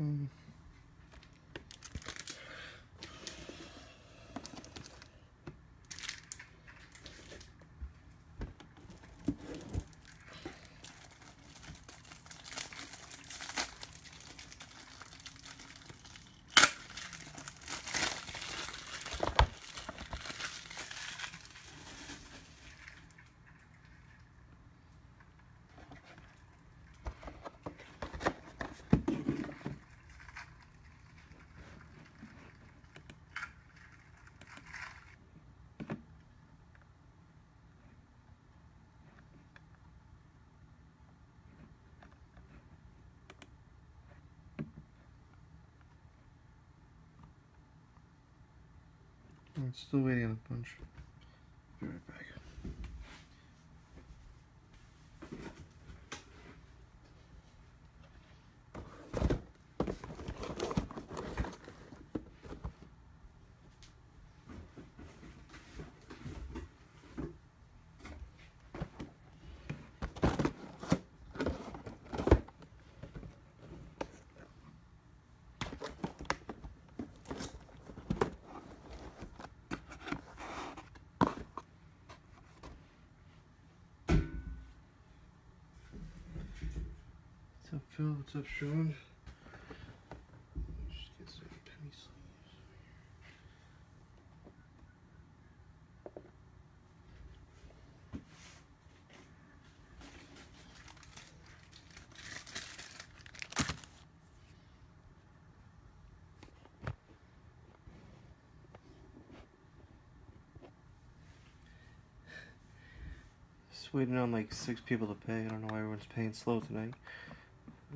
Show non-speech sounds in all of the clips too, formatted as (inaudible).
Hmm. Still waiting on a punch. Phil? What's up, Sean? Just get some penny sleeves. (laughs) Just waiting on like six people to pay. I don't know why everyone's paying slow tonight.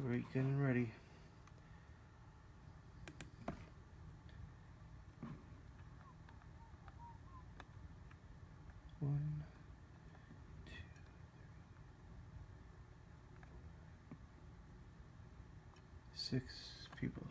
We're getting ready. One, two, three, six people.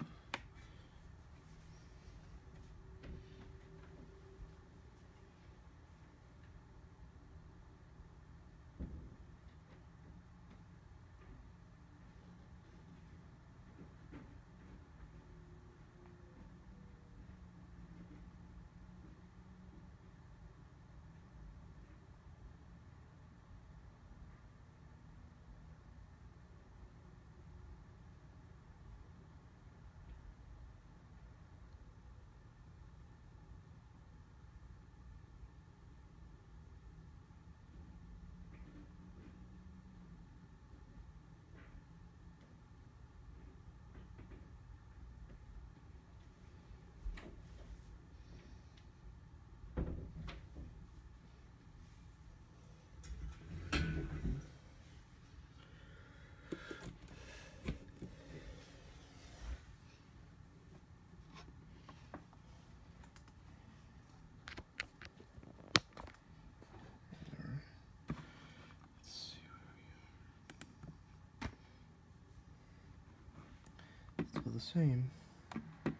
Let's see where we are. Still the same. Of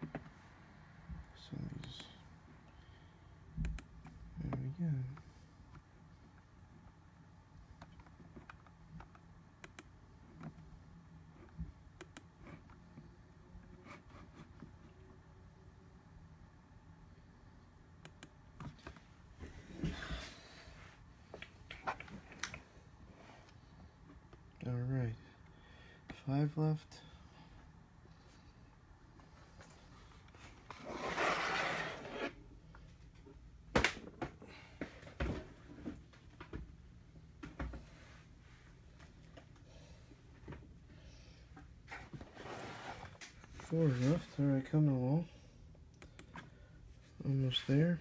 these. There we go. All right. Five left. Four left. All right, coming along. Almost there.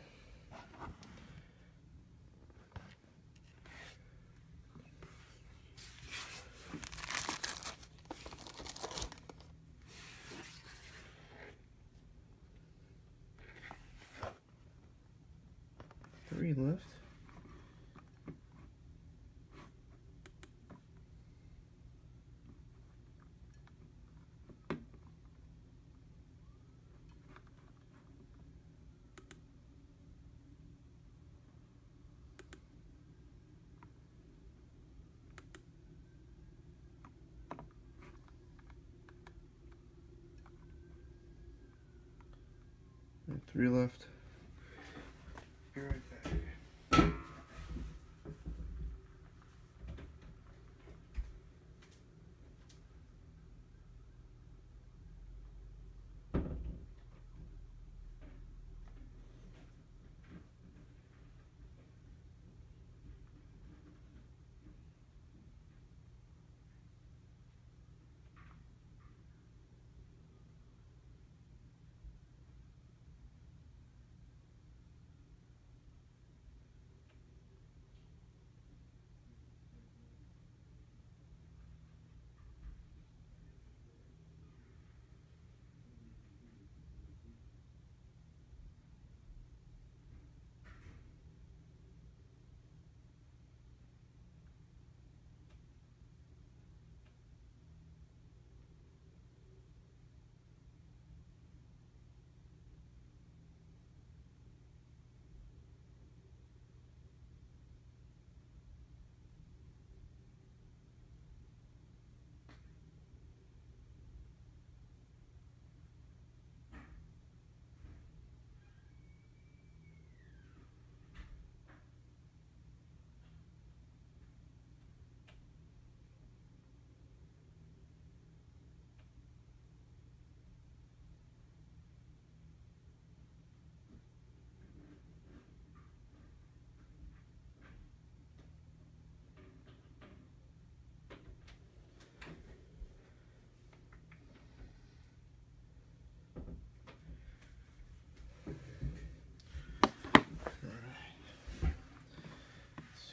Three left. Be right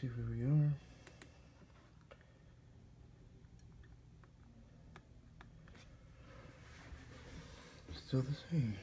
see where we are. Still the same.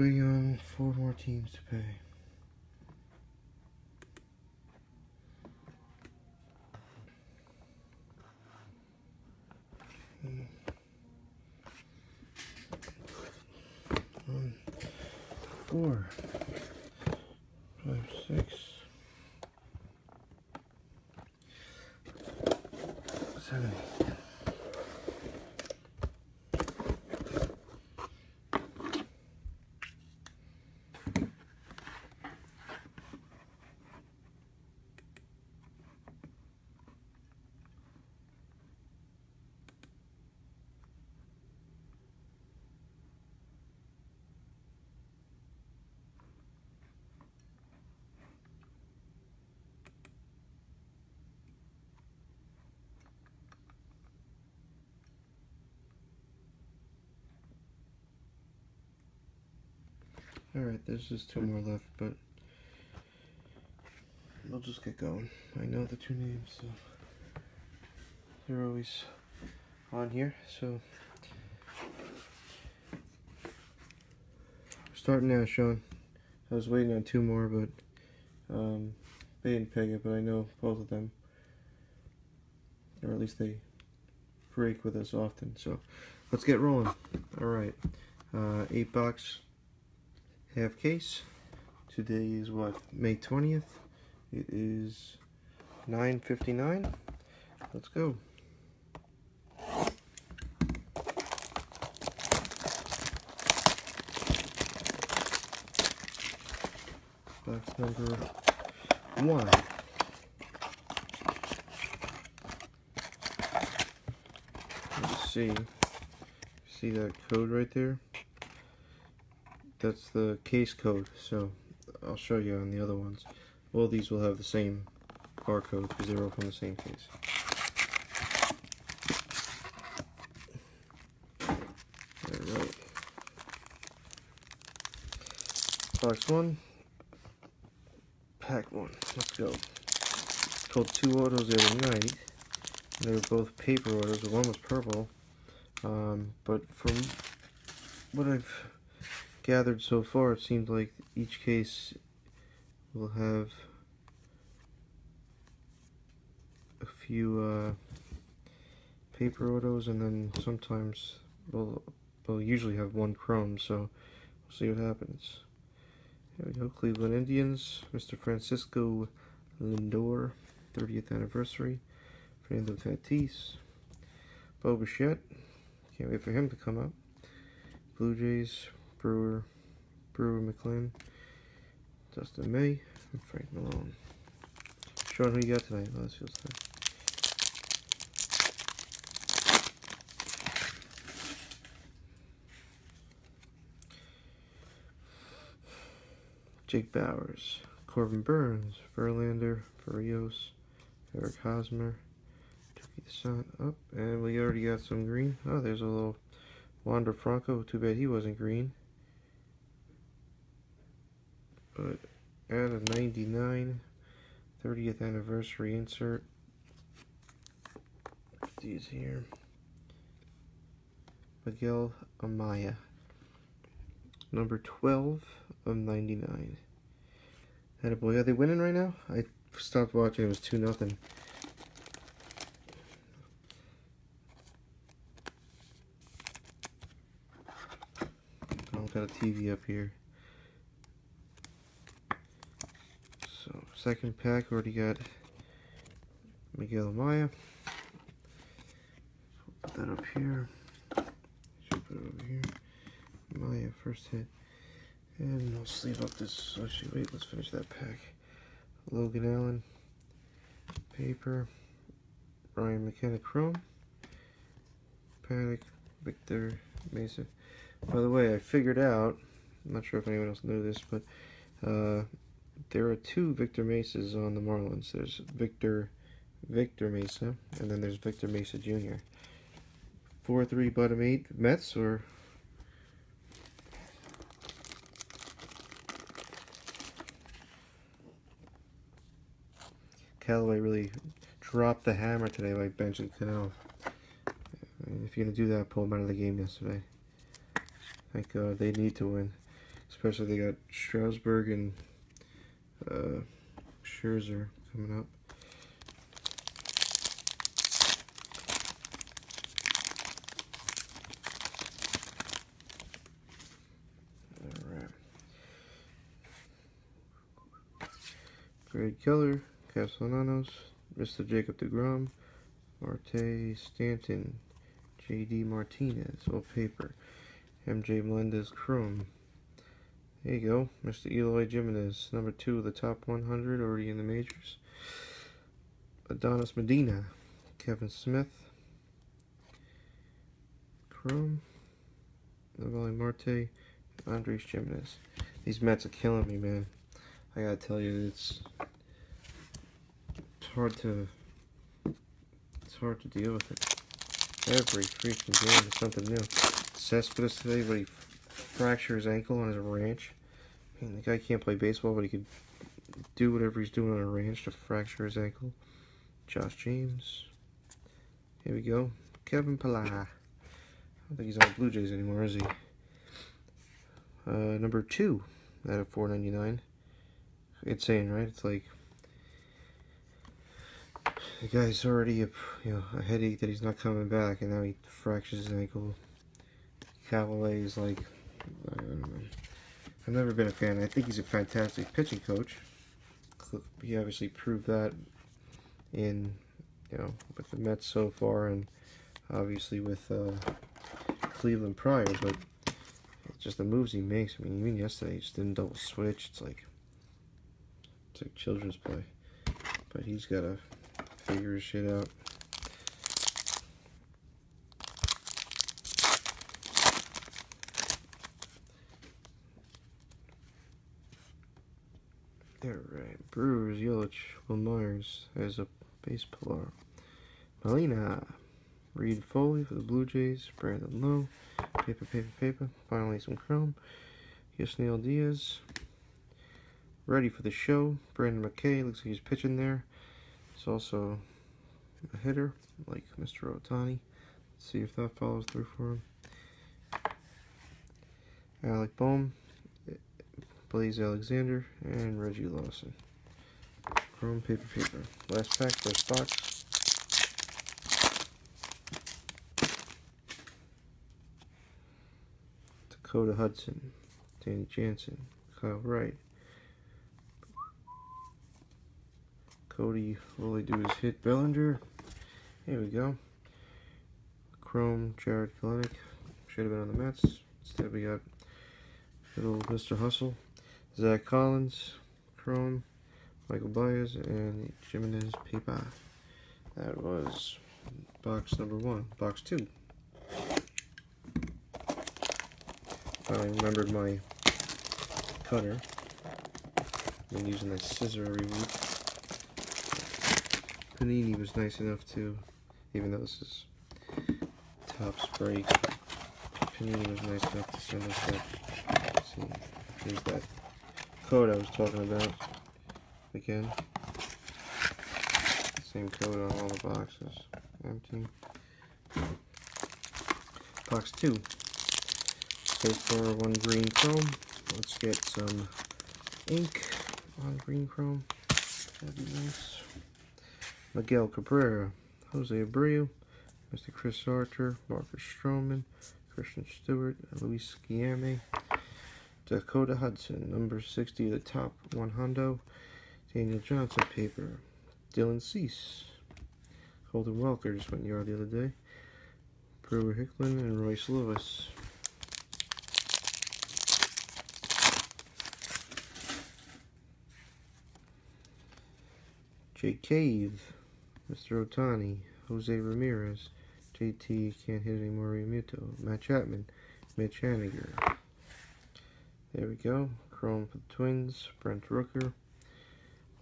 Waiting on um, four more teams to pay. One, four, five, six, seven. Alright, there's just two more left, but we'll just get going. I know the two names, so they're always on here, so starting now, Sean. I was waiting on two more, but um, they didn't peg it, but I know both of them, or at least they break with us often. So let's get rolling. All right, uh, eight box half case. Today is what, May 20th? It is 9.59. Let's go. Box number one. Let's see. See that code right there? That's the case code so I'll show you on the other ones all these will have the same barcode because they're all from the same case Alright. Box one pack one let's go called two autos the other night. they were both paper orders. the one was purple um, but from what I've gathered so far, it seems like each case will have a few uh, paper autos, and then sometimes we'll, we'll usually have one chrome, so we'll see what happens. Here we go, Cleveland Indians, Mr. Francisco Lindor, 30th anniversary. Fernando Tatis, Bo Bichette, can't wait for him to come up. Blue Jays, Brewer, Brewer McLean, Dustin May, and Frank Malone. Sean, who you got tonight? Oh, this nice. Jake Bauers, Corbin Burnes, Verlander, Farios, Eric Hosmer, the Sun up, and we already got some green. Oh, there's a little Wander Franco. Too bad he wasn't green. At a 99, 30th anniversary insert. These here. Miguel Amaya. Number 12 of 99. Had a boy. Are they winning right now? I stopped watching. It was 2 nothing. Oh, got a TV up here. So, second pack already got Miguel Amaya. Put that up here. Should put it over here. Maya first hit. And I'll sleeve up this. Actually, wait, let's finish that pack. Logan Allen, paper, Ryan McKenna Chrome, Paddock, Victor Mesa. By the way, I figured out, I'm not sure if anyone else knew this, but uh, there are two Victor Mesas on the Marlins. There's Victor Victor Mesa, and then there's Victor Mesa Jr. 4-3 bottom 8 Mets, or Callaway really dropped the hammer today by benching Cano. If you're going to do that, pull him out of the game yesterday. Thank God they need to win. Especially they got Strasburg and uh, Scherzer coming up. Alright. Greg Keller, Castellanos, Mr. Jacob DeGrom, Marte Stanton, J.D. Martinez, all paper, MJ Melendez Chrome. There you go, Mr. Eloy Jimenez, number two of the top 100, already in the majors. Adonis Medina, Kevin Smith, Chrome, Noelvi Marte, Andres Jimenez. These Mets are killing me, man. I gotta tell you, it's it's hard to it's hard to deal with it. Every freaking game is something new. Cespedes today, but he fractured his ankle on his ranch. I mean, the guy can't play baseball, but he could do whatever he's doing on a ranch to fracture his ankle. Josh James. Here we go. Kevin Pillar. I don't think he's on the Blue Jays anymore, is he? Uh, number two out of 499. Insane, right? It's like the guy's already a, you know, a headache that he's not coming back, and now he fractures his ankle. Callaway is like. I've never been a fan. I think he's a fantastic pitching coach. He obviously proved that in, you know, with the Mets so far, and obviously with uh, Cleveland prior. But just the moves he makes. I mean, even yesterday, he just didn't double switch. It's like it's like children's play. But he's got to figure his shit out. Alright, Brewers, Yelich, Myers as a base pillar. Molina, Reed Foley for the Blue Jays, Brandon Lowe, paper, paper, paper, finally some chrome. Yusniel Diaz, ready for the show. Brendan McKay, looks like he's pitching there. He's also a hitter, like Mr. Ohtani. Let's see if that follows through for him. Alec Bohm, Blaze Alexander, and Reggie Lawson. Chrome paper paper. Last pack, first box. Dakota Hudson, Danny Jansen, Kyle Wright. Cody, all they do is hit Bellinger. Here we go. Chrome, Jarred Kelenic. Should have been on the Mets. Instead we got little Mr. Hustle. Zach Collins, Chrome, Michael Baez, and Jimenez Paper. That was box number one. Box two. I remembered my cutter. Been using that scissor every week. Panini was nice enough to, even though this is Topps break, Panini was nice enough to send us that. see, here's that code I was talking about again. Same code on all the boxes. Empty. Box two. So far, one green chrome. Let's get some ink on green chrome. That'd be nice. Miguel Cabrera, Jose Abreu, Mr. Chris Archer, Marcus Stroman, Christian Stewart, Luis Guillorme, Dakota Hudson, number 60 of the top one hundo, Daniel Johnson paper, Dylan Cease, Holden Welker just went yard the other day, Brewer Hicklen, and Royce Lewis. Jake Cave, Mr. Ohtani, Jose Ramirez, JT can't hit anymore, Realmuto, Matt Chapman, Mitch Haniger. There we go. Chrome for the Twins, Brent Rooker.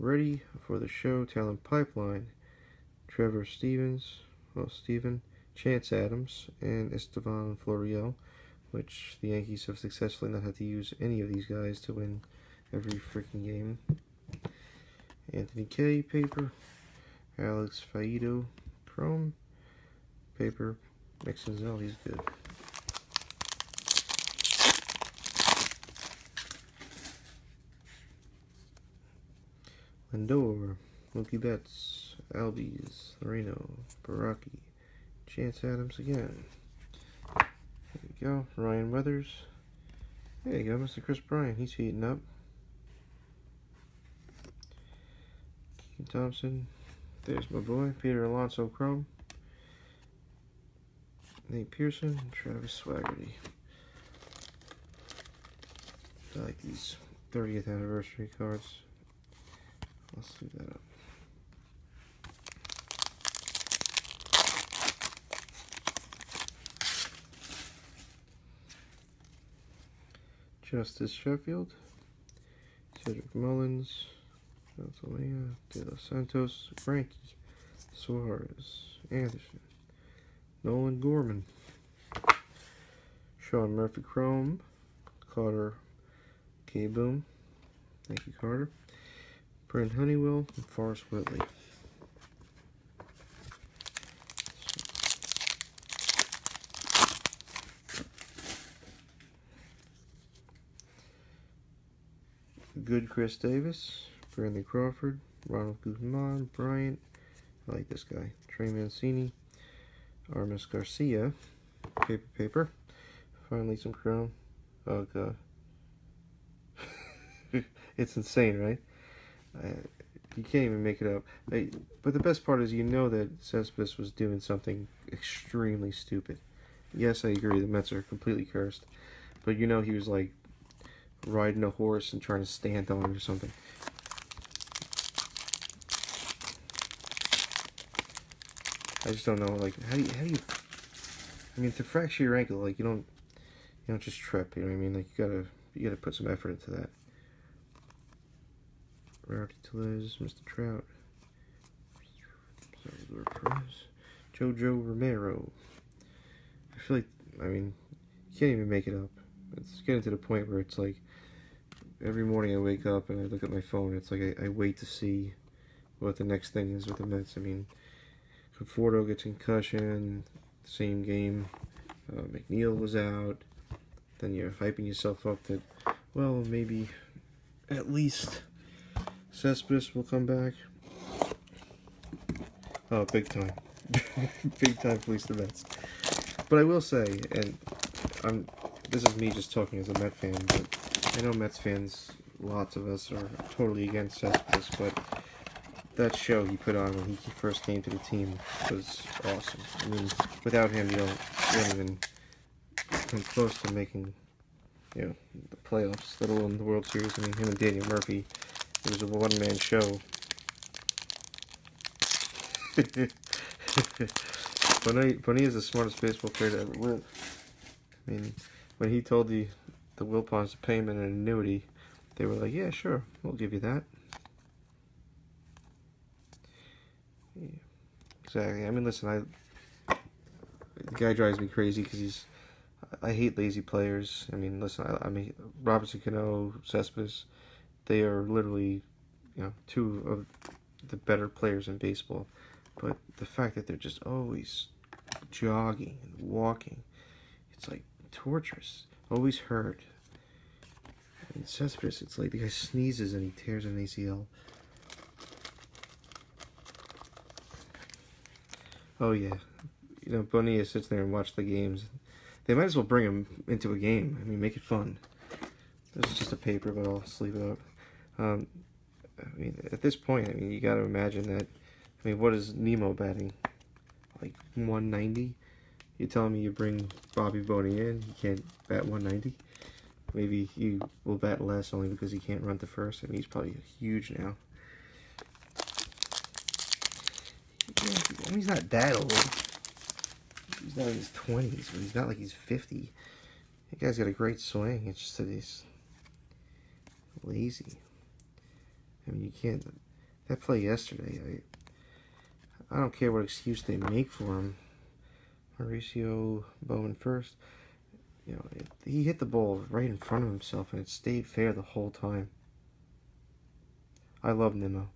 Ready for the show, Talent Pipeline, Trevor Stevens, well, Steven, Chance Adams, and Estevan Florial, which the Yankees have successfully not had to use any of these guys to win every freaking game. Anthony K. paper, Alex Faedo Chrome, paper, Mixonzell, he's good. Lindor, Mookie Betts, Albies, Loreno, Baraki, Chance Adams again. There you go, Ryan Weathers. There you go, Mr. Kris Bryant, he's heating up. Thompson. There's my boy, Peter Alonso Chrome. Nate Pearson, Travis Swaggerty. I like these 30th anniversary cards. Let's leave that up. Justus Sheffield, Cedric Mullins, Pennsylvania, De Los Santos, Frankie, Suarez, Anderson, Nolan Gorman, Sean Murphy Chrome, Carter Kieboom, thank you Carter, Brent Honeywell, and Forrest Whitley. Good Chris Davis, Brandon Crawford, Ronald Guzman, Bryant, I like this guy, Trey Mancini, Aramis Garcia, paper paper, finally some chrome. Oh god. (laughs) it's insane, right? Uh, you can't even make it up. But the best part is you know that Cespedes was doing something extremely stupid. Yes, I agree, the Mets are completely cursed. But you know he was like riding a horse and trying to stand on it or something. I just don't know, like, how do you, how do you, I mean, to fracture your ankle, like, you don't, you don't just trip, you know what I mean? Like, you gotta, you gotta put some effort into that. Rowdy Tellez, Mr. Trout, Jojo Romero. I feel like, I mean, you can't even make it up. It's getting to the point where it's like, every morning I wake up and I look at my phone, it's like I, I wait to see what the next thing is with the Mets. I mean, Conforto gets concussion, same game. Uh, McNeil was out. Then you're hyping yourself up that, well, maybe at least Cespedes will come back. Oh, big time. (laughs) big time the Mets. But I will say, and I'm this is me just talking as a Met fan, but I know Mets fans, lots of us are totally against Cespedes, but that show he put on when he first came to the team was awesome. I mean, without him, you don't, you don't even come close to making, you know, the playoffs, let alone the World Series. I mean, him and Daniel Murphy, it was a one-man show. (laughs) Bunny, Bunny is the smartest baseball player to ever live. I mean, when he told the the Wilpons to pay him an annuity, they were like, "Yeah, sure, we'll give you that." Yeah, exactly. I mean, listen, I the guy drives me crazy because he's. I hate lazy players. I mean, listen, I, I mean Robinson Cano, Cespedes, they are literally, you know, two of the better players in baseball. But the fact that they're just always jogging and walking, it's like torturous. Always hurt. And Cespedes, it's like the guy sneezes and he tears an ACL. Oh yeah, you know Bonilla sits there and watches the games. They might as well bring him into a game. I mean, make it fun. This is just a paper, but I'll sleeve it up. Um, I mean, at this point, I mean, you got to imagine that. I mean, what is Nimmo batting? Like 190? You're telling me you bring Bobby Boney in, he can't bat 190? Maybe he will bat less only because he can't run to first. I mean, he's probably huge now. He's not that old. He's not in his 20s, but he's not like he's 50. That guy's got a great swing. It's just that he's lazy. I mean, you can't. That play yesterday, I, I don't care what excuse they make for him. Mauricio Bowman first. You know, it, he hit the ball right in front of himself, and it stayed fair the whole time. I love Nimmo.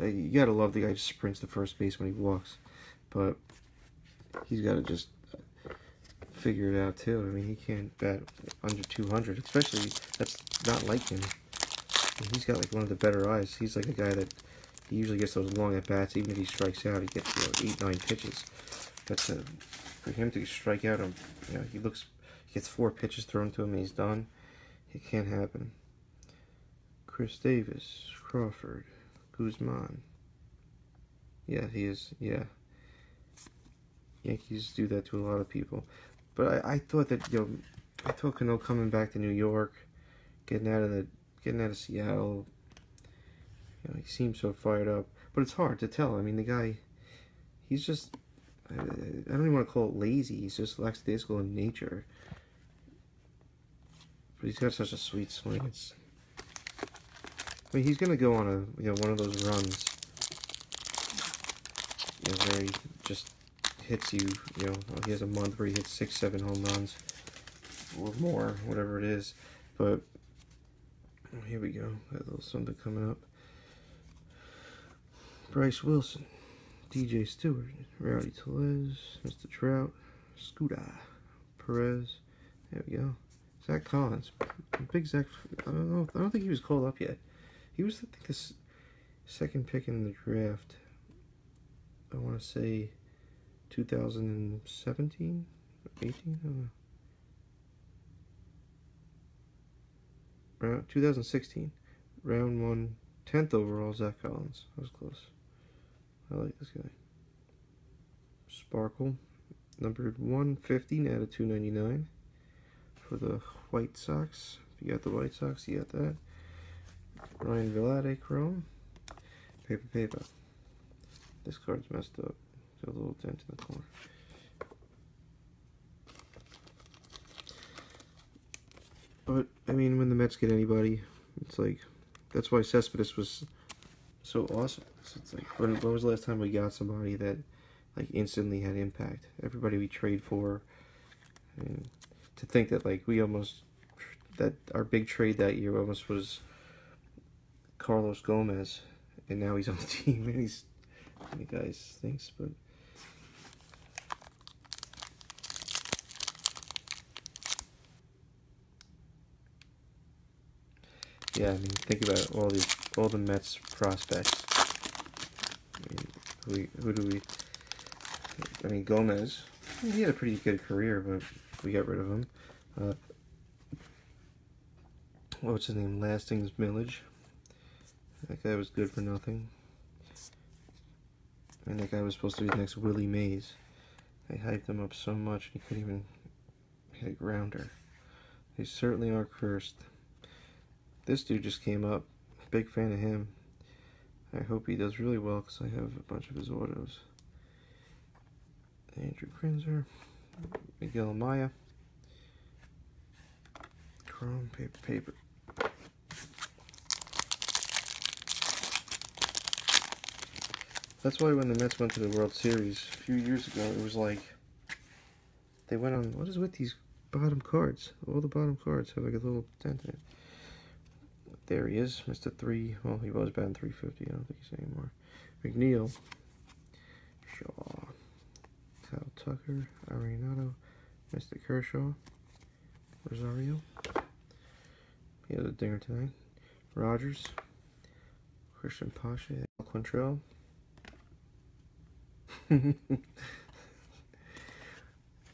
Uh, you gotta love the guy just sprints to first base when he walks, but he's got to just figure it out too. I mean, he can't bat under 200, especially that's not like him. He's got like one of the better eyes. He's like a guy that he usually gets those long at bats. Even if he strikes out, he gets you know, eight, nine pitches. That's a for him to strike out him, you know, he looks, he gets four pitches thrown to him and he's done. It can't happen. Chris Davis, Crawford, Guzman. Yeah, he is, yeah. Yankees do that to a lot of people. But I, I thought that, you know, I thought Cano coming back to New York, getting out of the, getting out of Seattle, you know, he seems so fired up. But it's hard to tell. I mean, the guy, he's just I don't even want to call it lazy. He's just lackadaisical in nature. But he's got such a sweet swing. It's, I mean, he's gonna go on a you know one of those runs. You know, where he just hits you. You know, he has a month where he hits six, seven home runs or more, whatever it is. But oh, here we go. Got a little something coming up. Bryce Wilson. DJ Stewart, Rowdy Tellez, Mr. Trout, Scooter, Perez. There we go. Zach Collins. Big Zach. I don't know. I don't think he was called up yet. He was, I think, the second pick in the draft. I want to say 2017? 18? I don't know. Round 2016. Round 1, 10th overall, Zach Collins. That was close. I like this guy. Sparkle, numbered 150 out of 299 for the White Sox. If you got the White Sox, you got that. Ryan Vilade Chrome. Paper paper. This card's messed up. There's a little dent in the corner. But, I mean, when the Mets get anybody, it's like, that's why Cespedes was so awesome. So it's like when, when was the last time we got somebody that like instantly had impact? Everybody we trade for, and to think that like we almost that our big trade that year almost was Carlos Gomez, and now he's on the (laughs) team and he's the guy stinks, but. Yeah, I mean, think about all the all the Mets prospects. I mean, who, we, who do we? I mean, Gomez. He had a pretty good career, but we got rid of him. Uh, what's his name? Lastings Milledge. That guy was good for nothing. And that guy was supposed to be the next Willie Mays. They hyped him up so much he couldn't even hit a grounder. They certainly are cursed. This dude just came up. Big fan of him. I hope he does really well because I have a bunch of his autos. Andrew Crinzer, Miguel Amaya, Chrome, paper, paper. That's why when the Mets went to the World Series a few years ago, it was like they went on. What is with these bottom cards? All the bottom cards have like a little dent in it. There he is, Mr. Three. Well, he was batting 350. I don't think he's anymore. McNeil, Shaw, Kyle Tucker, Arenado, Mr. Kershaw, Rosario. He has a dinger tonight. Rogers, Cristian Pache, Quantrill. (laughs)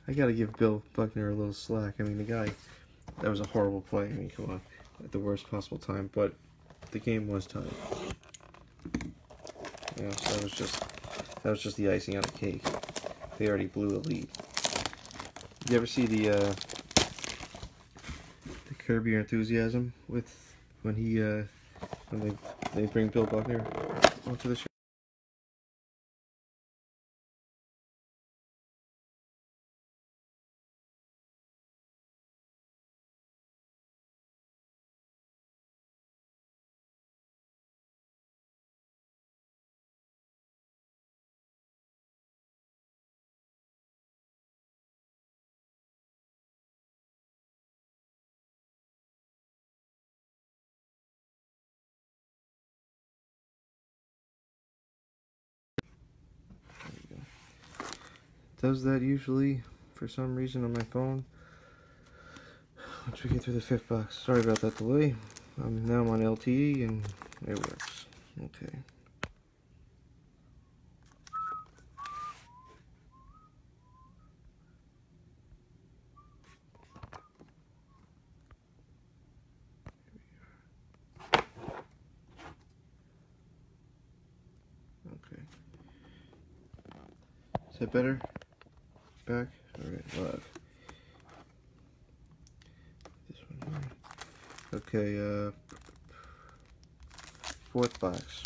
I gotta give Bill Buckner a little slack. I mean, the guy, that was a horrible play. I mean, come on, at the worst possible time. But the game was tied. Yeah, so that was just that was just the icing on the cake. They already blew the lead. You ever see the uh, the Curb Your Enthusiasm with when he uh, when they they bring Bill Buckner onto the show? Does that usually for some reason on my phone. Once we get through the fifth box. Sorry about that delay. I'm now I'm on LTE and it works. Okay. Okay. Is that better? back. Alright, live. This one here. Okay, uh fourth box.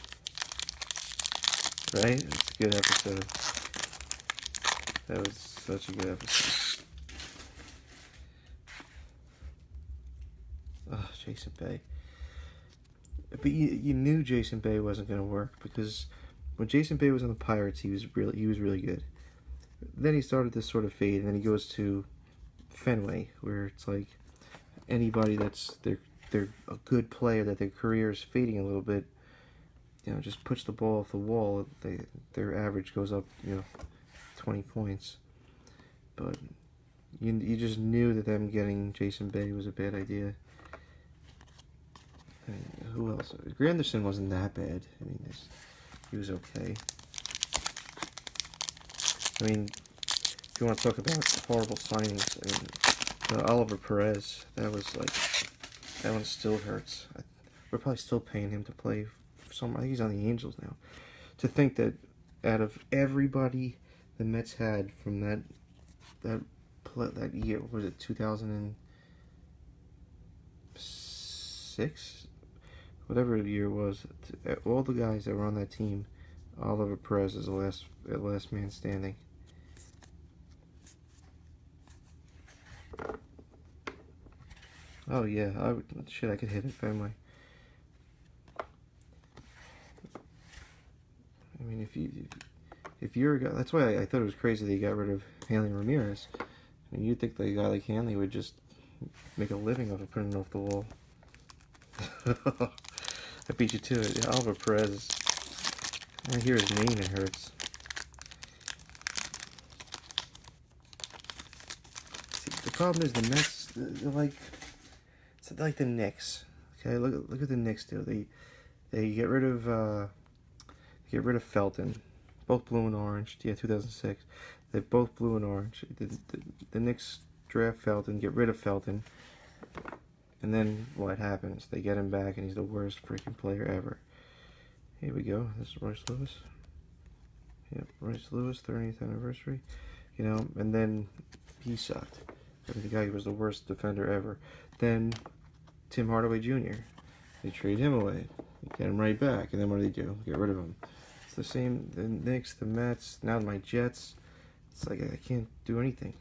Right? It's a good episode. That was such a good episode. Oh, Jason Bay. But you, you knew Jason Bay wasn't going to work because when Jason Bay was on the Pirates, he was really he was really good then he started this sort of fade, and then he goes to Fenway, where it's like anybody that's they're they're a good player that their career is fading a little bit, you know, just puts the ball off the wall. They their average goes up, you know, twenty points. But you you just knew that them getting Jason Bay was a bad idea. I mean, who else? Granderson wasn't that bad. I mean, this, he was okay. I mean, if you want to talk about horrible signings, I mean, uh, Oliver Perez, that was like, that one still hurts. I, we're probably still paying him to play some, I think he's on the Angels now. To think that out of everybody the Mets had from that, that, that year, was it 2006? Whatever the year was, all the guys that were on that team, Oliver Perez is the last, the last man standing. Oh yeah, I would, shit, I could hit it Fenway. I mean, if you if you're a guy, that's why I, I thought it was crazy they got rid of Hanley Ramirez. I mean, you'd think that a guy like Hanley would just make a living off of putting it off the wall. (laughs) I beat you to it. Oliver Perez. I hear his name, it hurts. See, the problem is the Mets, they're like, it's like the Knicks. Okay, look look at the Knicks do. They they get rid of uh, get rid of Felton, both blue and orange. Yeah, 2006. They both blue and orange. The, the, the Knicks draft Felton, get rid of Felton, and then what happens? They get him back, and he's the worst freaking player ever. Here we go. This is Royce Lewis. Yep, Royce Lewis, 30th anniversary. You know, and then he sucked. I the guy was the worst defender ever. Then Tim Hardaway Jr. They trade him away. Get him right back. And then what do they do? Get rid of him. It's the same. The Knicks, the Mets, now my Jets. It's like I can't do anything.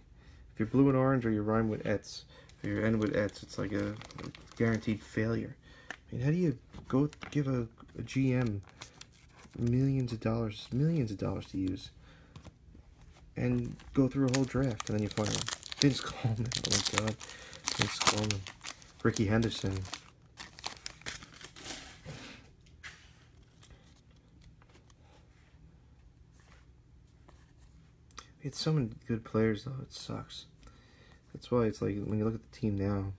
If you're blue and orange or you rhyme with Ets, or you end with Ets, it's like a, a guaranteed failure. I mean, how do you go give a, a GM millions of dollars, millions of dollars to use, and go through a whole draft, and then you fire him? Vince Coleman, oh my god, Vince Coleman, Rickey Henderson, It's so many good players though. It sucks. That's why it's like when you look at the team now,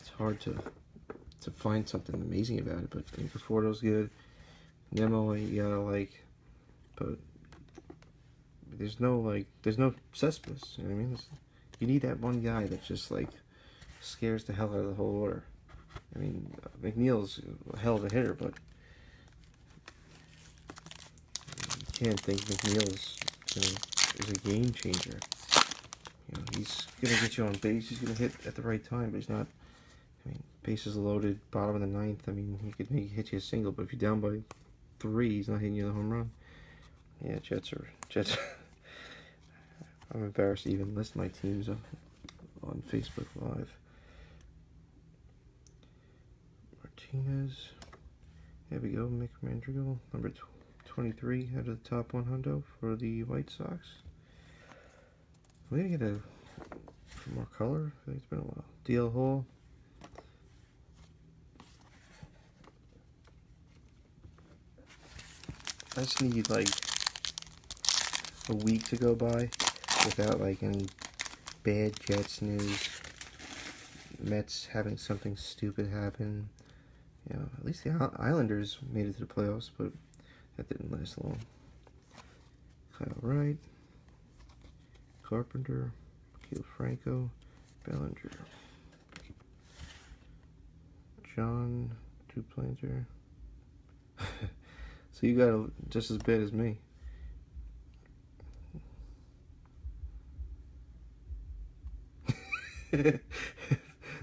it's hard to to find something amazing about it. But Conforto's good. Nimmo you gotta like, but there's no like there's no Cespedes. You know what I mean? There's, you need that one guy that's just like scares the hell out of the whole order. I mean, McNeil's a hell of a hitter, but you can't think McNeil's is a game changer. You know, he's gonna get you on base. He's gonna hit at the right time, but he's not. I mean, bases loaded, bottom of the ninth. I mean, he could hit you a single, but if you're down by three, he's not hitting you the home run. Yeah, Jets are Jets. (laughs) I'm embarrassed to even list my teams on Facebook Live. Martinez. There we go, Nick Madrigal, number 23 out of the top 100 for the White Sox. We need to get a more color. I think it's been a while. DL Hall. I just need like a week to go by without like any bad Jets news. Mets having something stupid happen. Know, at least the Islanders made it to the playoffs, but that didn't last long. Kyle Wright. Carpenter, Keel Franco, Bellinger, John Duplantier. (laughs) so you got a just as bad as me. (laughs) the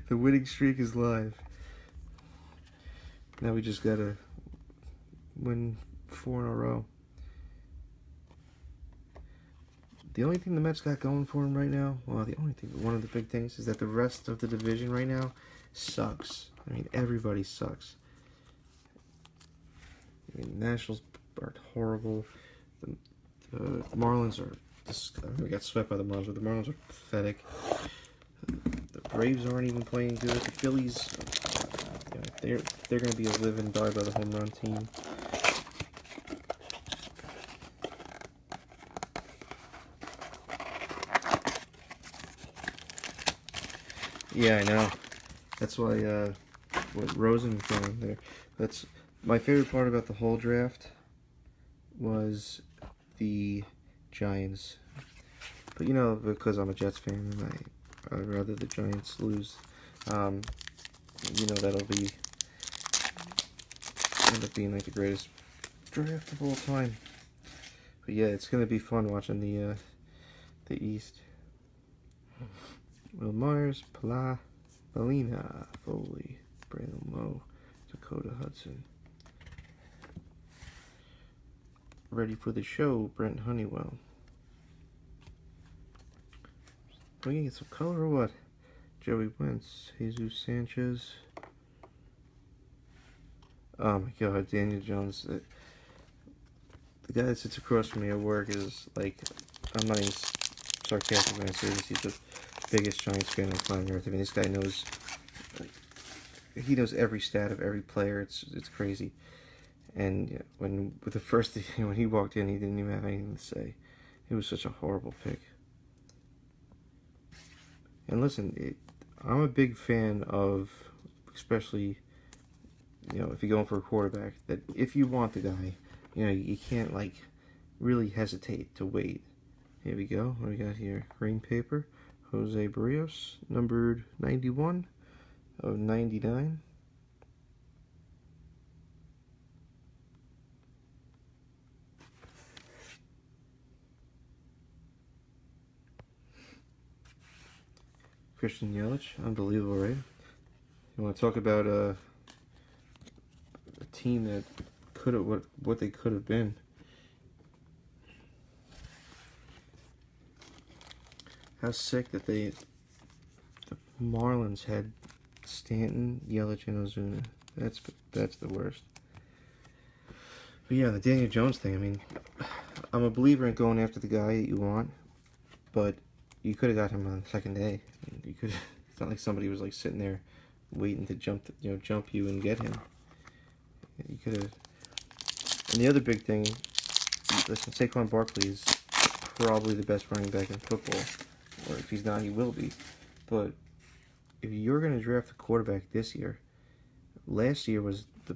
winning streak is live. Now we just gotta win four in a row. The only thing the Mets got going for them right now, well, the only thing, one of the big things, is that the rest of the division right now sucks. I mean, everybody sucks. I mean, Nationals are horrible. The, the Marlins are. We got swept by the Marlins, but the Marlins are pathetic. The Braves aren't even playing good. The Phillies, they're they're going to be a live and die by the home run team. Yeah, I know. That's why, uh, what Rosen going there. That's my favorite part about the whole draft was the Giants. But you know, because I'm a Jets fan and I I'd rather the Giants lose. Um, you know that'll be end up being like the greatest draft of all time. But yeah, it's gonna be fun watching the uh, the East. Wil Myers, Pla, Molina, Foley, Brandon Lowe, Dakota Hudson. Ready for the show, Brent Honeywell. We get some color or what? Joey Wentz, Jesus Sanchez. Oh my god, Daniel Jones. The, the guy that sits across from me at work is like, I'm not even sarcastic when I say this, he's the biggest Giants fan on planet Earth. I mean, this guy knows, like, he knows every stat of every player. It's it's crazy. And when with the first (laughs) when he walked in, he didn't even have anything to say. It was such a horrible pick. And listen, it, I'm a big fan of especially you know if you're going for a quarterback. That if you want the guy, you know you can't like really hesitate to wait. Here we go. What do we got here? Green paper. Jose Berrios, numbered 91 of 99. Christian Yelich, unbelievable, right? You want to talk about uh, team that could have what what they could have been. How sick that they the Marlins had Stanton, Yelich, and Ozuna. That's that's the worst. But yeah, the Daniel Jones thing. I mean, I'm a believer in going after the guy that you want, but you could have got him on the second day. You could. (laughs) It's not like somebody was like sitting there waiting to jump, you know, jump you and get him. You could have. And the other big thing, listen, Saquon Barkley is probably the best running back in football, or if he's not, he will be. But if you're going to draft a quarterback this year, last year was the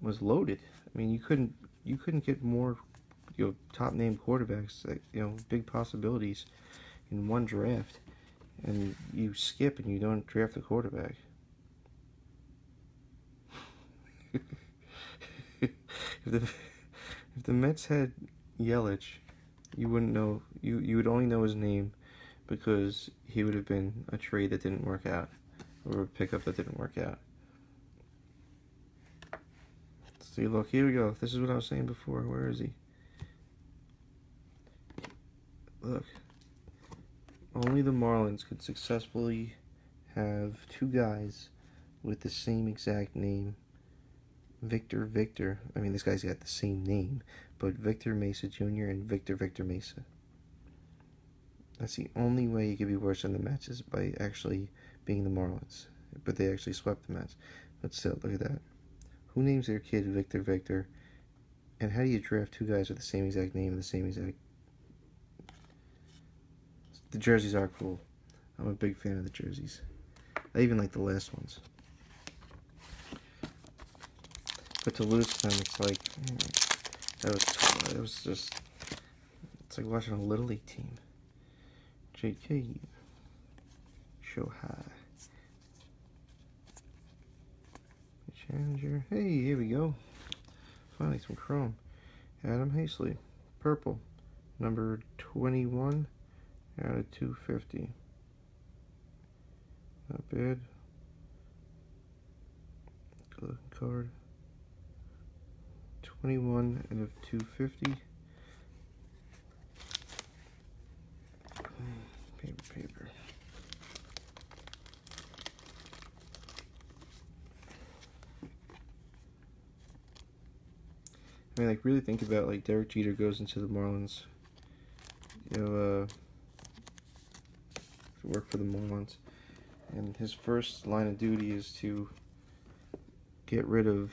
was loaded. I mean, you couldn't you couldn't get more, you know, top name quarterbacks. You know, big possibilities in one draft, and you skip and you don't draft a quarterback. (laughs) if the (laughs) if the Mets had Yelich, you wouldn't know you you would only know his name because he would have been a trade that didn't work out or a pickup that didn't work out. See, look, here we go. This is what I was saying before. Where is he? Look. Only the Marlins could successfully have two guys with the same exact name. Victor Victor. I mean, this guy's got the same name, but Victor Mesa Jr. and Victor Victor Mesa. That's the only way you could be worse than the is by actually being the Marlins. But they actually swept the Mets. But still, look at that. Who names their kid Victor Victor? And how do you draft two guys with the same exact name and the same exact the jerseys are cool. I'm a big fan of the jerseys. I even like the last ones. But to lose them, it's like mm, that was it was just it's like watching a little league team. JK Shohei Challenger. Hey, here we go. Finally some chrome. Adam Haseley, purple, number 21 out of 250. Not bad. Good card. 21 out of 250. (sighs) Paper, paper. I mean, like, really think about, like, Derek Jeter goes into the Marlins. You know, uh, work for the Marlins. And his first line of duty is to get rid of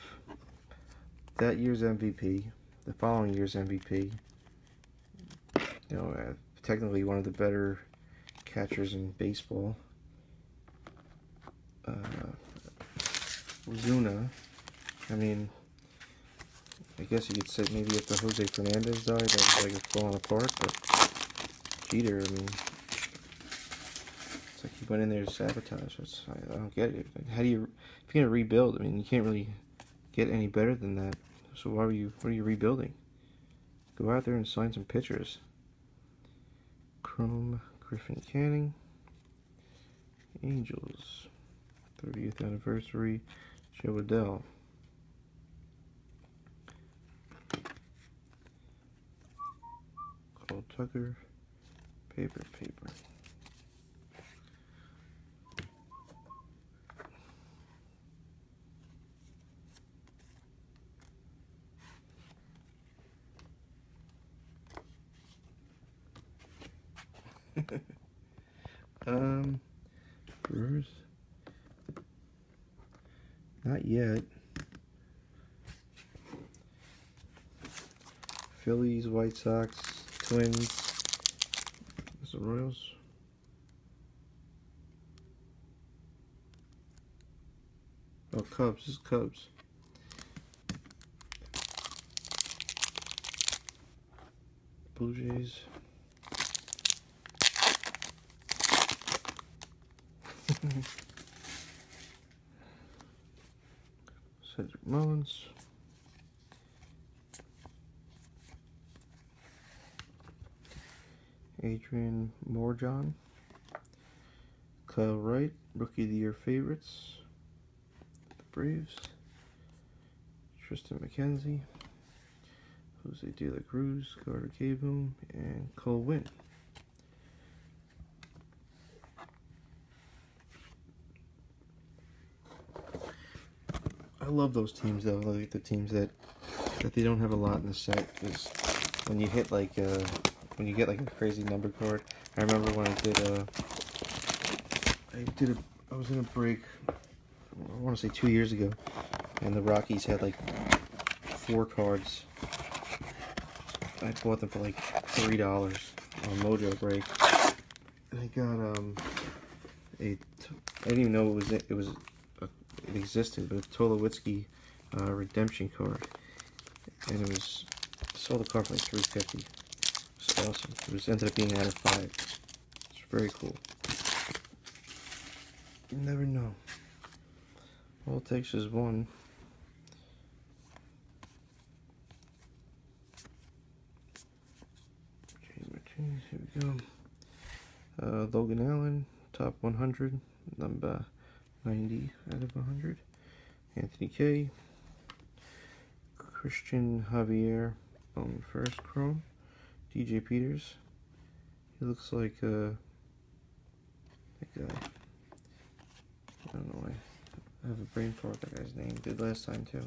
that year's MVP, the following year's MVP. You know, uh, technically one of the better catchers in baseball. Uh, I mean, I guess you could say maybe if the Jose Fernandez died, that was like a falling apart, but Jeter, I mean, it's like he went in there to sabotage. us. I, I don't get it. How do you, if you're gonna rebuild? I mean, you can't really get any better than that. So why were you? What are you rebuilding? Go out there and sign some pitchers. Chrome Griffin Canning. Angels. 30th anniversary. Jo Adell. Cole Tucker. Paper, paper. (laughs) um, Brewers. Not yet. Phillies, White Sox, Twins. Is the Royals? Oh, Cubs. This is Cubs. Blue Jays. (laughs) Cedric Mullins. Adrian Morejon. Kyle Wright, Rookie of the Year favorites. The Braves. Tristan McKenzie. Jose De La Cruz, Carter Kieboom, and Cole Winn. I love those teams though, I like the teams that that they don't have a lot in the set. Because when you hit like uh, when you get like a crazy number card, I remember when I did uh, I did a I was in a break. I want to say two years ago, and the Rockies had like four cards. I bought them for like three dollars on Mojo Break. And I got um a I didn't even know it was it was a, it existed, but a Tulowitzki uh, redemption card, and it was sold the card for like three fifty. It's awesome. It was ended up being out of five. It's very cool. You never know. All it takes is one. Here we go. Uh, Logan Allen, top 100, number 90 out of 100. Anthony K. Cristian Javier on first chrome. DJ Peters. He looks like uh, that guy. I don't know why. I have a brain fart that guy's name. Did last time too.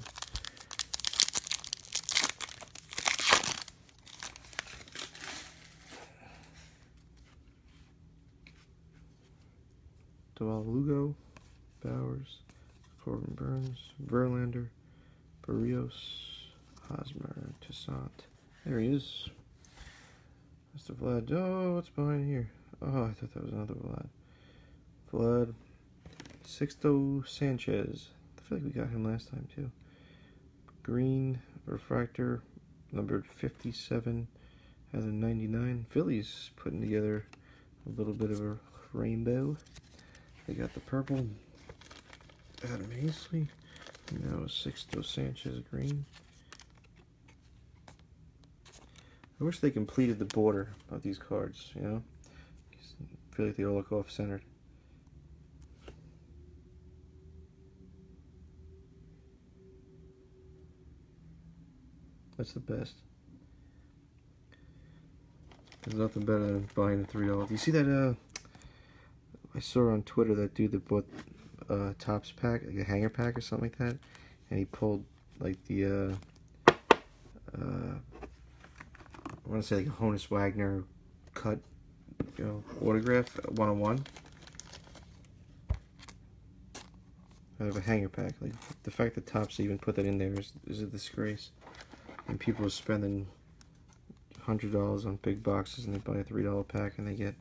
Dawel Lugo, Bauers, Corbin Burnes, Verlander, Berrios, Hosmer, Toussaint. There he is. Mr. Vlad. Oh, what's behind here? Oh, I thought that was another Vlad. Vlad. Sixto Sanchez. I feel like we got him last time too. Green refractor, numbered 57 out of 99. Phillies putting together a little bit of a rainbow. They got the purple Adam Haseley. Now Sixto Sanchez green. I wish they completed the border of these cards, you know? I feel like they all look off-centered. That's the best. There's nothing better than buying a three dollar. Do you see that? Uh, I saw on Twitter that dude that bought uh Topps pack, like a hanger pack or something like that, and he pulled like the uh, uh, I want to say like a Honus Wagner cut, you know, autograph 101 out of a hanger pack. Like the fact that Topps even put that in there is, is a disgrace and people are spending hundred dollars on big boxes and they buy a three dollar pack and they get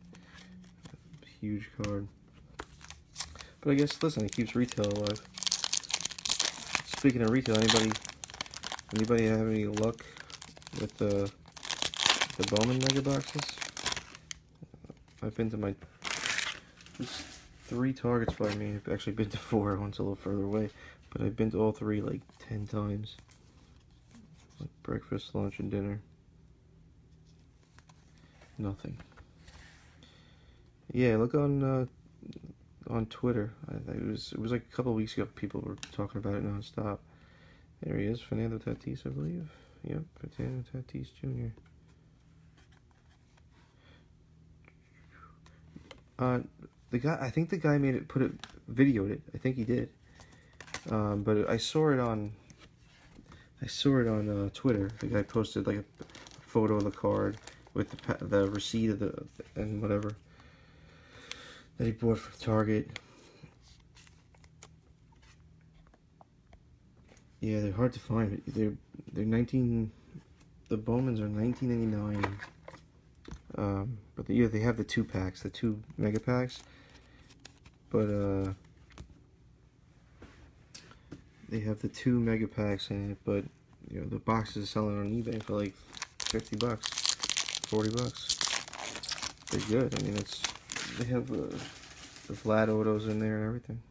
a huge card. But I guess listen, it keeps retail alive. Speaking of retail, anybody anybody have any luck with the the Bowman mega boxes? I've been to my there's three targets by me. I've actually been to four. (laughs) One's a little further away, but I've been to all three like ten times like breakfast, lunch, and dinner. Nothing. Yeah, look on uh, on Twitter. I, it was it was like a couple weeks ago. People were talking about it nonstop. There he is, Fernando Tatis, I believe. Yep, Fernando Tatis Jr. Uh, the guy, I think the guy made it, put it, videoed it. I think he did. Um, but I saw it on I saw it on uh, Twitter. The guy posted like a photo of the card with the the receipt of the and whatever that he bought from Target. Yeah, they're hard to find. They're they're 19. The Bowmans are 19.99. Um, but the, yeah, they have the two packs, the two mega packs. But uh, they have the two mega packs in it, but you know the boxes are selling on eBay for like 50 bucks, 40 bucks. They're good. I mean, it's they have uh, the Vlad autos in there and everything.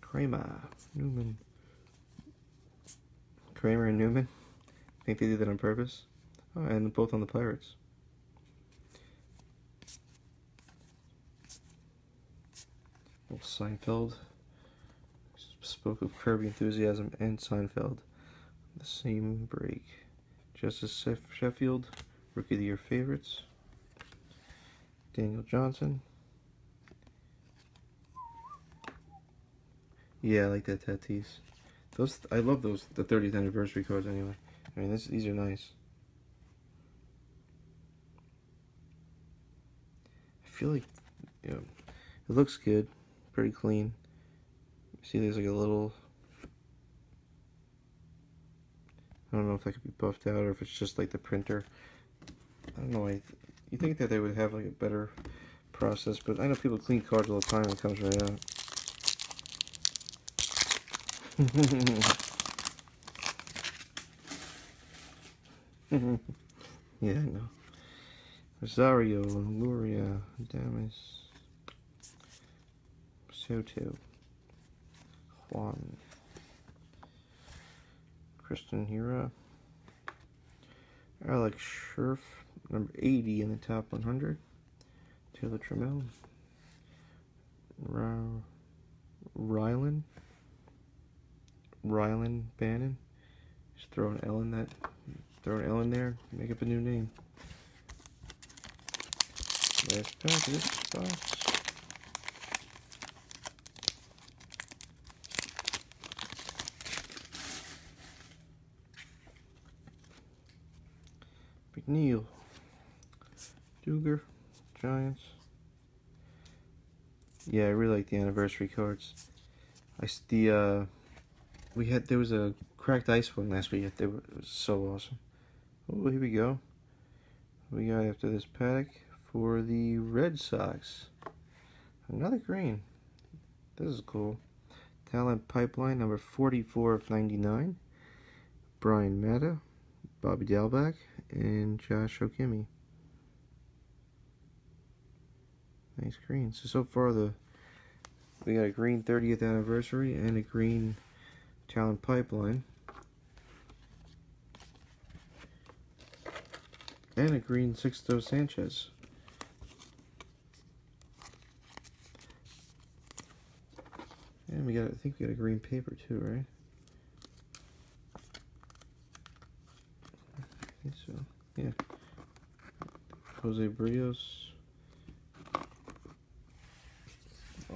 Kramer, Newman, Kramer and Newman. I think they did that on purpose. Oh, and both on the Pirates. Seinfeld spoke of Kirby Enthusiasm and Seinfeld. The same break. Justus Sheffield, Rookie of the Year favorites. Daniel Johnson. Yeah, I like that Tatis. Those I love those the 30th anniversary cards anyway. I mean, this, these are nice. I feel like you know, it looks good, pretty clean. See, there's like a little. I don't know if that could be buffed out or if it's just like the printer. I don't know. Th you think that they would have like a better process, but I know people clean cards all the time and it comes right (laughs) out. yeah, I know. Rosario, Luria, Damas, Soto, Juan, Kristen Hira, Alex Scherf, number 80 in the top 100, Taylor Trammell, Rylan, Rylan Bannon, just throw an L in that, throw an L in there, make up a new name. Last pack this box. McNeil, Duggar, Giants. Yeah, I really like the anniversary cards. I the uh, we had there was a cracked ice one last week. It was so awesome. Oh, here we go. We got after this pack for the Red Sox. Another green. This is cool. Talent Pipeline number 44 of 99. Bryan Mata, Bobby Dalbec, and Josh Ockimey. Nice green. So, so far the we got a green 30th anniversary and a green Talent Pipeline. And a green Sixto Sanchez. And we got, I think we got a green paper too, right? I think so. Yeah. Jose Berrios.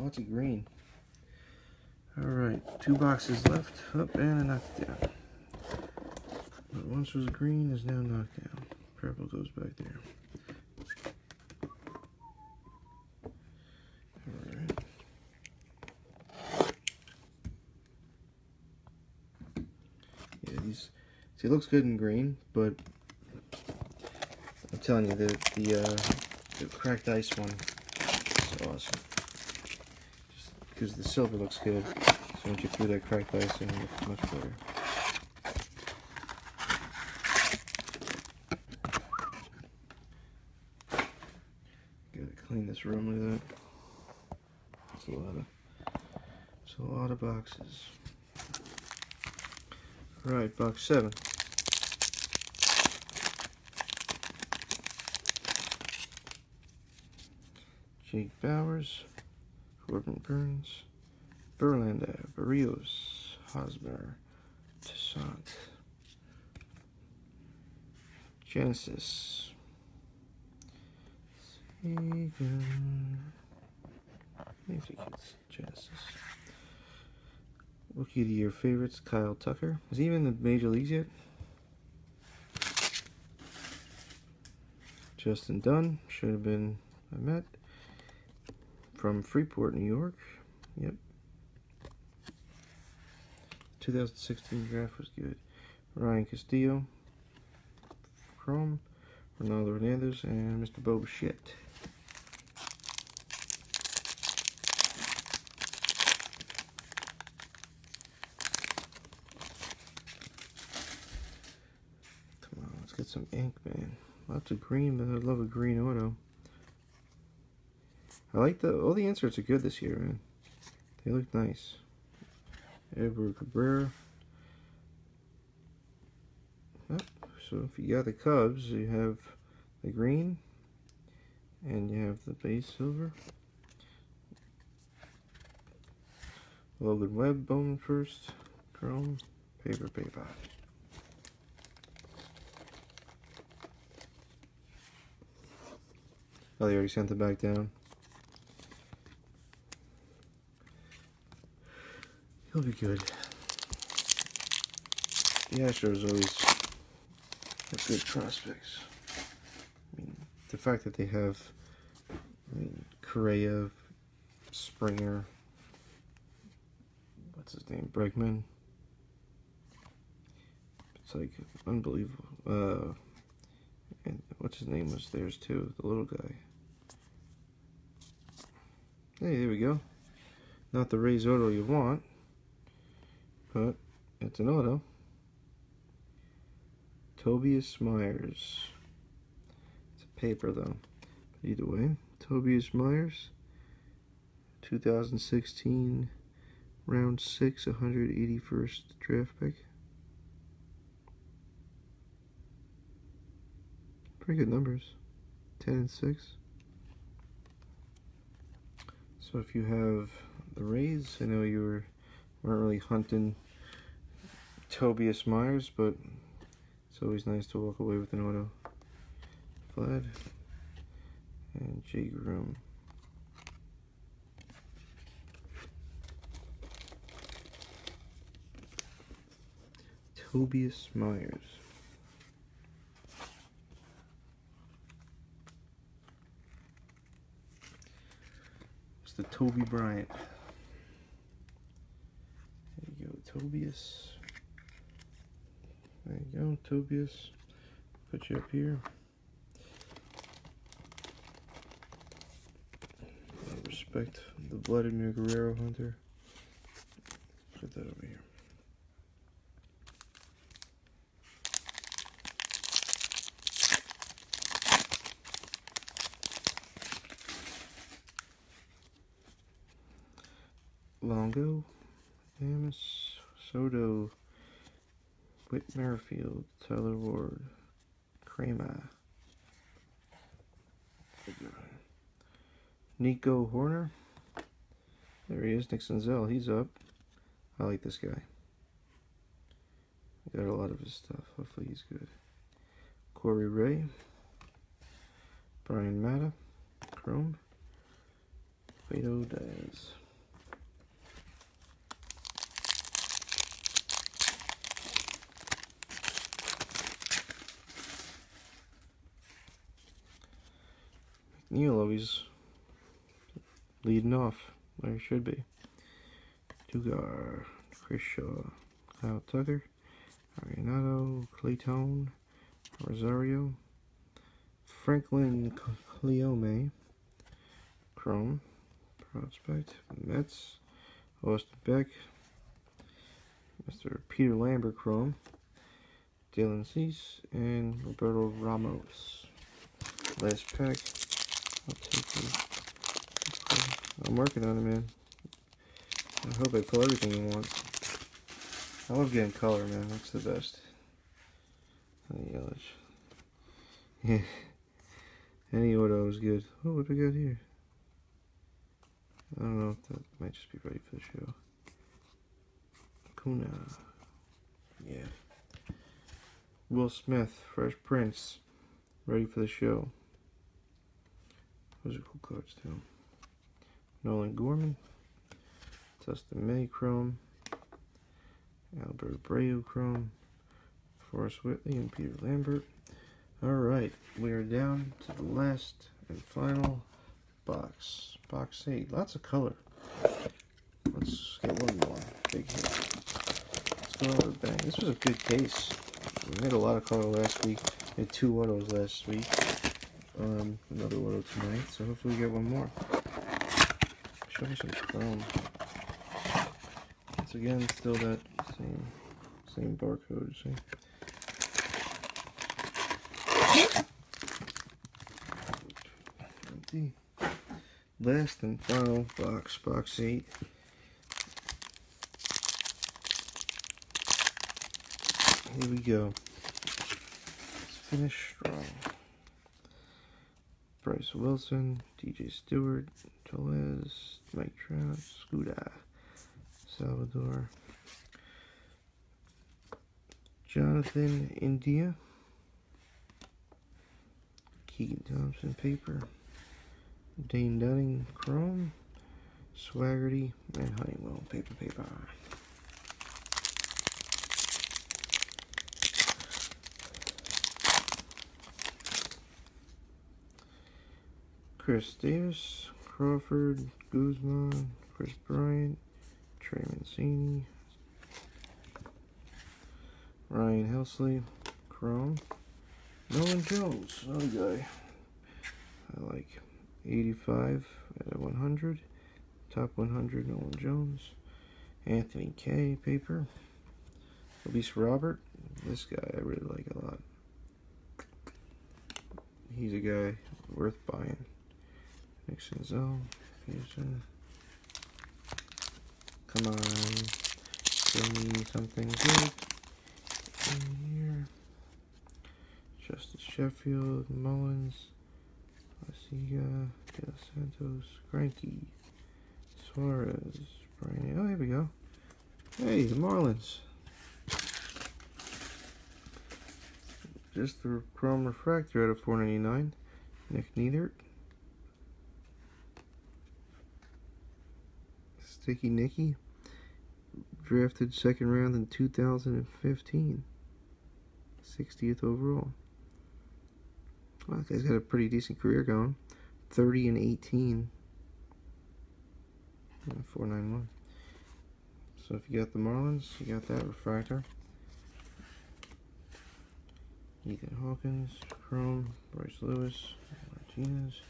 Lots of green. Alright, two boxes left. Up and a knockdown. What once was green is now knocked down. Purple goes back there. Alright. See, it looks good in green, but I'm telling you, the the, uh, the cracked ice one is awesome. Because the silver looks good, so once you threw that cracked ice in, it looks much better. Gotta clean this room with that. It's a lot of, it's a lot of boxes. Right, box seven. Jake Bauers, Burnes, Verlander, Berrios, Hosmer, Toussaint, Genesis, Sagan, think it's Genesis. Rookie of the Year favorites, Kyle Tucker. Is he even in the major leagues yet? Justin Dunn, should have been I met from Freeport, New York. Yep. 2016 draft was good. Ryan Castillo, from Ronaldo Hernandez, and Mr. Bob Shit. Come on, let's get some ink, man. Lots of green, but I love a green auto. I like the all the inserts are good this year, man. They look nice. Edward Cabrera. so if you got the Cubs, you have the green, and you have the base silver. Logan Webb bone first, chrome, paper, paper. Oh, they already sent it back down. He'll be good. The Astros always have good prospects. I mean, the fact that they have, I mean, Correa, Springer, what's his name, Bregman. It's like unbelievable. Uh, and what's his name was theirs too, the little guy. Hey, there we go. Not the auto you want, but it's an auto. Tobias Myers. It's a paper though. But either way, Tobias Myers, 2016 round 6, 181st draft pick. Pretty good numbers. 10 and 6. So if you have the Rays, I know you were, weren't really hunting Tobias Myers, but it's always nice to walk away with an auto. Vlad and J. Groom. Tobias Myers. It's the Toby Bryant. There you go, Tobias. There you go, Tobias. Put you up here. I respect the Vladimir Guerrero Hunter. Put that over here. Longo, Amos, Soto, Whit Merrifield, Tyler Ward, Kramer, Nico Hoerner. There he is, Nick Senzel. He's up. I like this guy. got a lot of his stuff. Hopefully he's good. Corey Ray. Bryan Mata. Chrome. Beto Diaz. Neil always leading off where he should be. Duggar, Shaw, Kyle Tucker, Arenado, Clayton, Rosario, Franklyn Kilome, Chrome, Prospect, Mets, Austin Beck, Mr. Peter Lambert Chrome, Dylan Cease, and Roberto Ramos. Last pack. I'm working on it, man. I hope I pull everything you want. I love getting color, man. That's the best. (laughs) Any yellowish. Yeah. Any auto is good. Oh, what do we got here? I don't know if that might just be ready for the show. Kuna. Yeah. Will Smith, Fresh Prince, ready for the show. Those are cool cards too. Nolan Gorman, Dustin May Chrome, Albert Abreu Chrome, Forrest Whitley and Peter Lambert. Alright, we are down to the last and final box. Box 8. Lots of color. Let's get one more. Big hit. Let's go the bang. This was a good case. We had a lot of color last week. We had two autos last week um, another auto tonight, so hopefully we get one more. Show me some chrome. Once again, still that same same barcode, see? The last and final box, box eight. Here we go. Let's finish strong. Bryse Wilson, DJ Stewart, Tellez, Mike Trout, Scuda, Salvador, Jonathan India, Keegan Thompson paper, Dane Dunning chrome, Swaggerty, and Honeywell paper paper. Chris Davis, Crawford, Guzman, Kris Bryant, Trey Mancini, Ryan Helsley, Chrome, Nolan Jones, oh, another guy I like 85 out of 100, top 100 Nolan Jones, Anthony K. Paper, Luis Robert, this guy I really like a lot. He's a guy worth buying. Nixon Zone, Peterson. Come on, show me something good in here. Justus Sheffield, Mullins, Asiga, De Los Santos, Cranky, Suarez, Brian. Oh, here we go. Hey, the Marlins. Just the Chrome Refractor out of 499. Nick Neidert. Sticky Nicky, drafted second round in 2015, 60th overall. Well, that guy's got a pretty decent career going. 30 and 18. 491. So if you got the Marlins, you got that refractor. Ethan Hawkins, Chrome, Bryce Lewis, Martinez.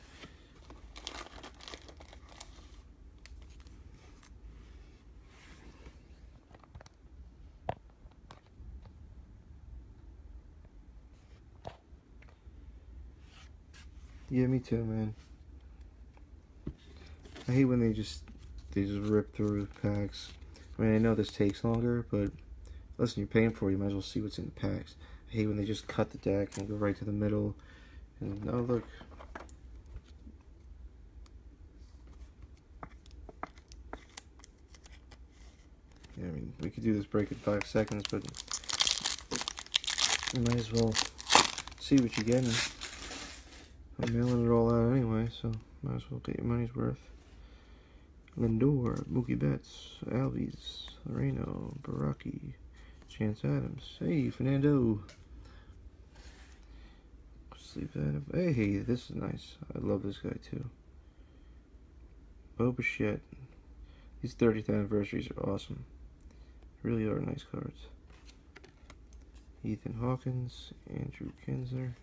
Yeah, me too, man. I hate when they just they just rip through packs. I mean, I know this takes longer, but listen, you're paying for it. You might as well see what's in the packs. I hate when they just cut the deck and go right to the middle. And oh look. I mean, we could do this break in five seconds, but you might as well see what you're getting. I'm mailing it all out anyway, so might as well get your money's worth. Lindor, Mookie Betts, Albies, Loreno, Baraki, Chance Adams. Hey, Fernando. Sleep that. Hey, this is nice. I love this guy too. Bo Bichette. These 30th anniversaries are awesome. Really are nice cards. Ethan Hawkins, Andrew Kinsler,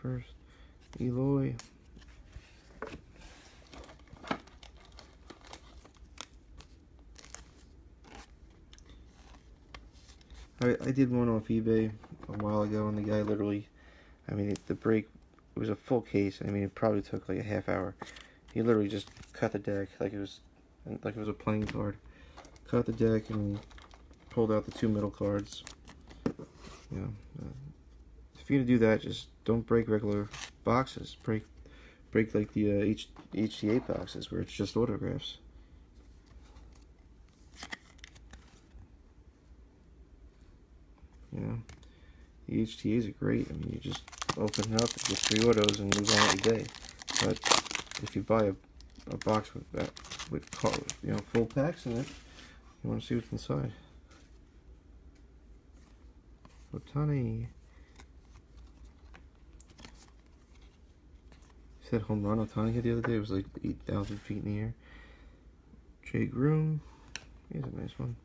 first. Eloy. I, I did one off eBay a while ago and the guy literally, I mean, the break, was a full case. I mean, it probably took like a half hour. He literally just cut the deck like it was, like it was a playing card. Cut the deck and pulled out the two middle cards. Yeah. Uh, if you're gonna do that, just don't break regular boxes. Break, break like the uh, H HTA boxes where it's just autographs. You know, the HTAs are great. I mean, you just open it up, get three autos, and move on with day. But if you buy a, a box with that with you know full packs in it, you want to see what's inside. Ohtani. Said home run Ohtani hit the other day. It was like 8,000 feet in the air. Jay Groome. He's a nice one.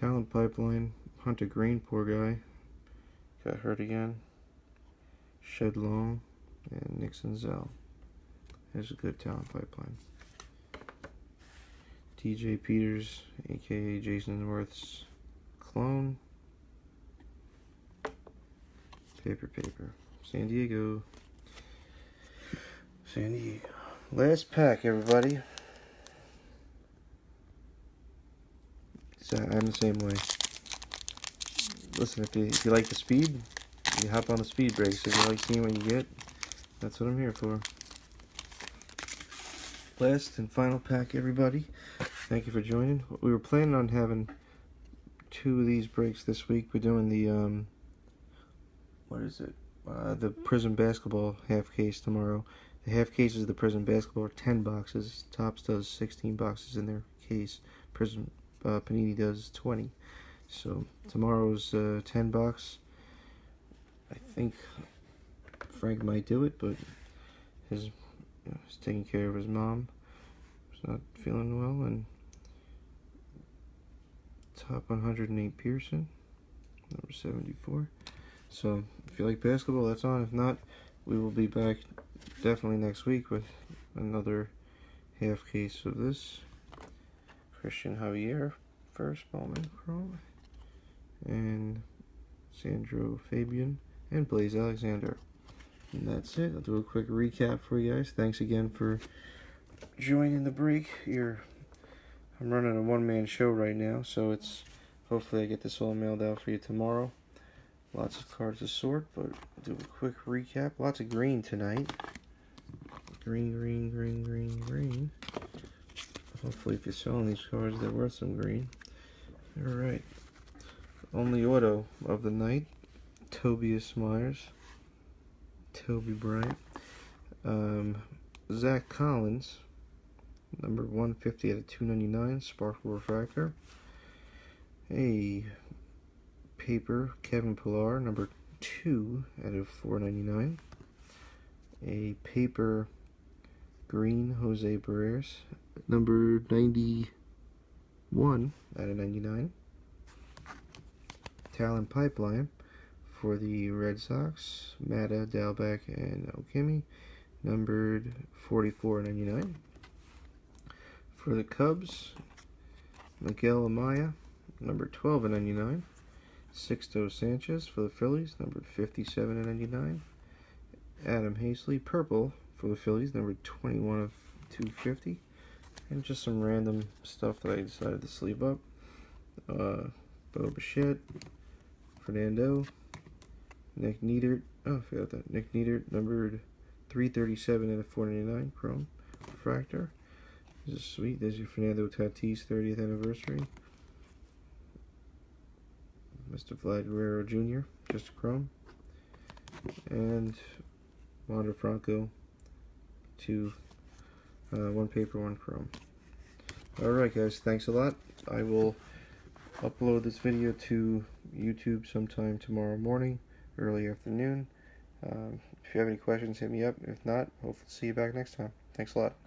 Talent Pipeline. Hunter Greene, poor guy. Got hurt again. Shed Long. And Nick Zell. There's a good talent pipeline. DJ Peters, aka Jayson Werth's clone. Paper, paper. San Diego. San. Last pack, everybody. So I'm the same way. Listen, if you, if you like the speed, you hop on the speed brakes. If you like seeing what you get, that's what I'm here for. Last and final pack, everybody. Thank you for joining. We were planning on having two of these breaks this week. We're doing the, um, what is it? Uh, the Prizm Basketball half case tomorrow. The half cases of the Prizm Basketball are 10 boxes. Topps does 16 boxes in their case. Prizm uh, Panini does 20. So tomorrow's uh, 10 box. I think Frank might do it, but his you know, he's taking care of his mom. He's not feeling well, and top 108 Pearson, number 74. So if you like basketball, that's on. If not, we will be back definitely next week with another half case of this. Cristian Javier, first Bowman Chrome, and Sandro Fabian, and Blaze Alexander. And that's it. I'll do a quick recap for you guys. Thanks again for joining the break. You're, I'm running a one-man show right now, so it's hopefully I get this all mailed out for you tomorrow. Lots of cards to sort, but I'll do a quick recap. Lots of green tonight. Green, green, green, green, green. Hopefully if you're selling these cards, they're worth some green. Alright. Only auto of the night. Tobias Myers. Toby Bryant. Um, Zack Collins. Number 150 out of 299. Sparkle Refractor. A paper Kevin Pillar. Number 2 out of 499. A paper green Jose Barrers. Number 91 out of 99. Talent Pipeline for the Red Sox, Mata, Dalbec, and Okimi, numbered 44.99. For the Cubs, Miguel Amaya, number 12.99. Sixto Sanchez for the Phillies, number 57.99. Adam Haseley, purple for the Phillies, number 21 of 250. And just some random stuff that I decided to sleeve up. Uh, Bo Bichette, Fernando, Nick Neidert. Oh, I forgot that. Nick Neidert, numbered 337 out of 499, Chrome Refractor. This is sweet. There's your Fernando Tatis 30th anniversary. Mr. Vlad Guerrero Jr., just a Chrome. And Wander Franco, two, uh, one paper, one Chrome. Alright guys, thanks a lot. I will upload this video to YouTube sometime tomorrow morning, early afternoon. Um, if you have any questions, hit me up. If not, hopefully see you back next time. Thanks a lot.